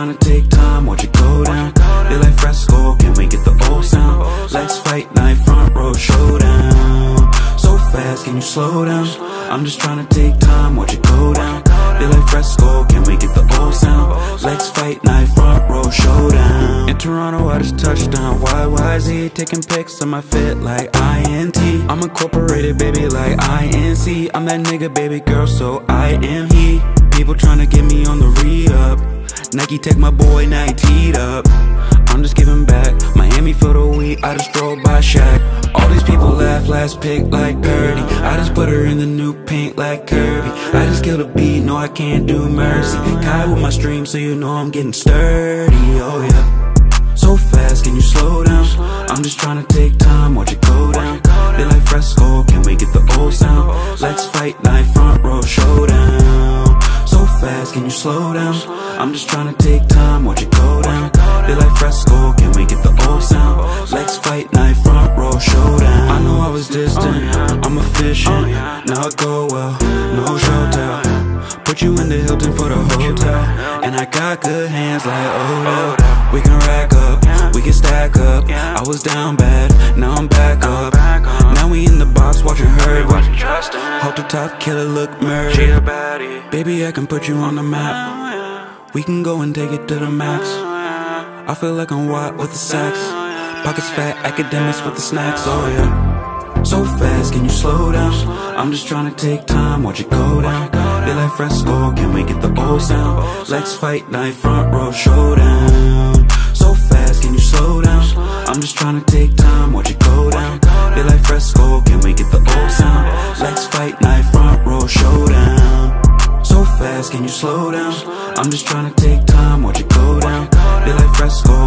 trying to take time, watch it go down They like fresco, can we get the old sound? Let's fight night, front row showdown So fast, can you slow down? I'm just trying to take time, watch it go down They like fresco, can we get the old sound? Let's fight night, front row showdown In Toronto, I just touched down Why, why is he taking pics of my fit like INT? I'm incorporated, baby, like INC I'm that nigga, baby girl, so I am he People trying to get me on the real Nike take my boy, now he teed up. I'm just giving back. Miami for the week, I just drove by Shaq. All these people laugh, last pick like Purdy. I just put her in the new pink like Kirby. I just killed a beat, no I can't do mercy. Kai with my stream, so you know I'm getting sturdy, oh yeah. So fast, can you slow down? I'm just trying to take time, watch it go down. Feel like fresco, can we get the old sound? Let's fight night, front row showdown. So fast, can you slow down? I'm just trying to take time, watch it go down. Feel like fresco, can we get the old sound? Let's fight night, front row showdown. I know I was distant, I'm efficient. Now it go well, no show tell Put you in the Hilton for the hotel. And I got good hands like oh, Odell We can rack up, we can stack up. I was down bad, now I'm back up. Now we in the box watching her Hold the top killer look murder Baby I can put you on the map We can go and take it to the max I feel like I'm Watt with the sax Pockets fat, academics with the snacks, oh yeah So fast, can you slow down? I'm just trying to take time, watch it go down Feel like fresco, can we get the old sound? Let's fight night, front row showdown So fast, can you slow down? I'm just trying to take time, watch it go fast, can you slow down? I'm just trying to take time, watch it go down Feel like fresco,